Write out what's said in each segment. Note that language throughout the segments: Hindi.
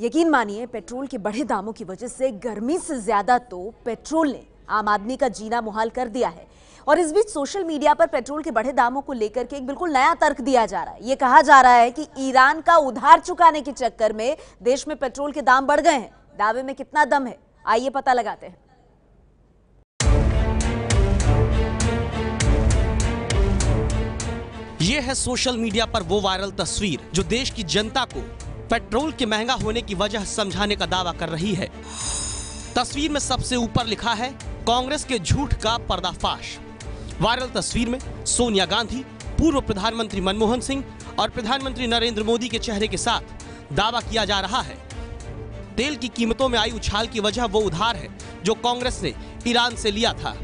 यकीन मानिए, पेट्रोल के बढ़े दामों की वजह से गर्मी से ज़्यादा तो पेट्रोल ने आम आदमी का जीना मुहाल कर दिया है। और इस बीच सोशल मीडिया पर पेट्रोल के बढ़े दामों को लेकर के एक बिल्कुल नया तर्क दिया जा रहा है। ये कहा जा रहा है कि ईरान का उधार चुकाने के चक्कर में देश में पेट्रोल के दाम बढ़ गए हैं। दावे में कितना दम है? आइए पता लगाते हैं। ये है सोशल मीडिया पर वो वायरल तस्वीर जो देश की जनता को पेट्रोल के महँगा होने की वजह समझाने का दावा कर रही है। तस्वीर में सबसे ऊपर लिखा है, कांग्रेस के झूठ का पर्दाफाश। वायरल तस्वीर में सोनिया गांधी, पूर्व प्रधानमंत्री मनमोहन सिंह और प्रधानमंत्री नरेंद्र मोदी के चेहरे के साथ दावा किया जा रहा है। तेल की कीमतों में आई उछाल की वजह वो उधार है जो कांग्रेस ने ईरान से लिया था।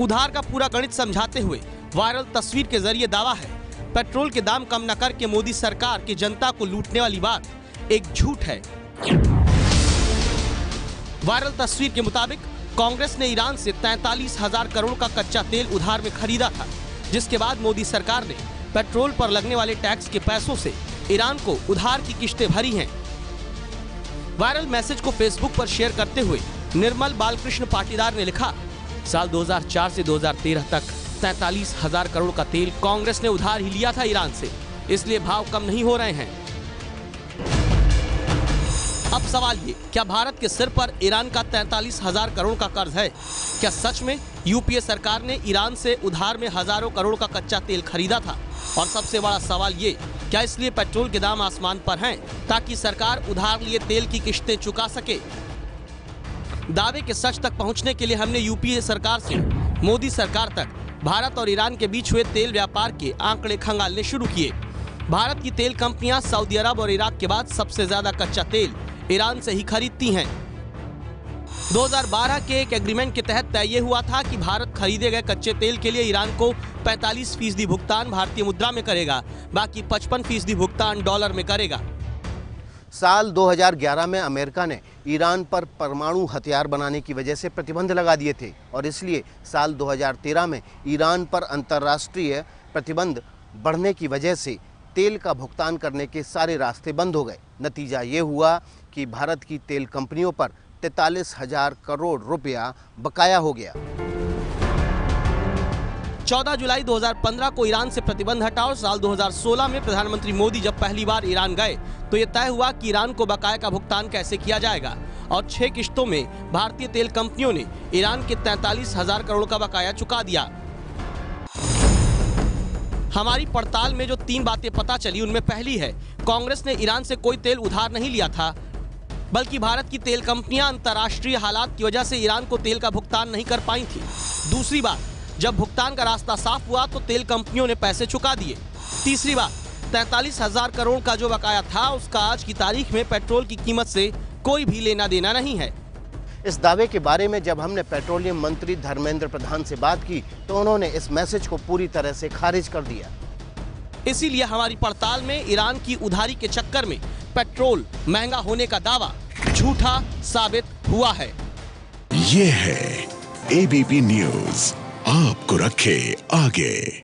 उधार का पूरा गणित समझाते हुए वायरल तस्वीर के ज़रिए दावा है पेट्रोल के दाम कम न करके मोदी सरकार की जनता को लूटने वाली बात एक झूठ है। वायरल तस्वीर के मुताबिक कांग्रेस ने ईरान से तैतालीस हज़ार करोड़ का कच्चा तेल उधार में खरीदा था, जिसके बाद मोदी सरकार ने पेट्रोल पर लगने वाले टैक्स के पैसों से ईरान को उधार की किश्तें भरी हैं। वायरल मैसेज को फेसबुक पर शेयर करते हुए निर्मल बालकृष्ण पाटीदार ने लिखा, साल 2004 से 2013 तक तैतालीस हज़ार करोड़ का तेल कांग्रेस ने उधार ही लिया था ईरान से, इसलिए भाव कम नहीं हो रहे हैं। अब सवाल ये, क्या भारत के सिर पर ईरान का तैतालीस हज़ार करोड़ का कर्ज है? क्या सच में यूपीए सरकार ने ईरान से उधार में हज़ारों करोड़ का कच्चा तेल खरीदा था? और सबसे बड़ा सवाल ये, क्या इसलिए पेट्रोल के दाम आसमान पर हैं, ताकि सरकार उधार लिए तेल की किश्तें चुका सके? दावे के सच तक पहुँचने के लिए हमने यूपीए सरकार से, मोदी सरकार तक भारत और ईरान के बीच हुए तेल व्यापार के आंकड़े खंगालने शुरू किए। भारत की तेल कंपनियाँ सऊदी अरब और इराक के बाद सबसे ज़्यादा कच्चा तेल ईरान से ही खरीदती हैं। 2012 के एक एग्रीमेंट के तहत तय हुआ था कि भारत खरीदे गए कच्चे तेल के लिए ईरान को 45 फ़ीसदी भुगतान भारतीय मुद्रा में करेगा, बाकी 55 फ़ीसदी भुगतान डॉलर में करेगा। साल 2011 में अमेरिका ने ईरान पर परमाणु हथियार बनाने की वजह से प्रतिबंध लगा दिए थे और इसलिए साल 2013 में ईरान पर अंतर्राष्ट्रीय प्रतिबंध बढ़ने की वजह से तेल का भुगतान करने के सारे रास्ते बंद हो गए। नतीजा ये हुआ कि भारत की तेल कंपनियों पर तैतालीस हज़ार करोड़ रुपया बकाया हो गया। 14 जुलाई 2015 को ईरान से प्रतिबंध हटा और साल 2016 में प्रधानमंत्री मोदी जब पहली बार ईरान गए तो ये तय हुआ कि ईरान को बकाया का भुगतान कैसे किया जाएगा। और छह किश्तों में भारतीय तेल कंपनियों ने ईरान के तैतालीस हज़ार करोड़ का बकाया चुका दिया। हमारी पड़ताल में जो तीन बातें पता चली, उनमें पहली है, कांग्रेस ने ईरान से कोई तेल उधार नहीं लिया था, बल्कि भारत की तेल कंपनियाँ अंतर्राष्ट्रीय हालात की वजह से ईरान को तेल का भुगतान नहीं कर पाई थी। दूसरी बात जब भुगतान का रास्ता साफ़ हुआ तो तेल कंपनियों ने पैसे चुका दिए। तीसरी बात तैतालीस हज़ार करोड़ का जो बकाया था उसका आज की तारीख में पेट्रोल की कीमत से कोई भी लेना देना नहीं है। इस दावे के बारे में जब हमने पेट्रोलियम मंत्री धर्मेंद्र प्रधान से बात की तो उन्होंने इस मैसेज को पूरी तरह से खारिज कर दिया। इसीलिए हमारी पड़ताल में ईरान की उधारी के चक्कर में पेट्रोल महँगा होने का दावा झूठा साबित हुआ है। ये है एबीपी न्यूज़ आपको रखे आगे।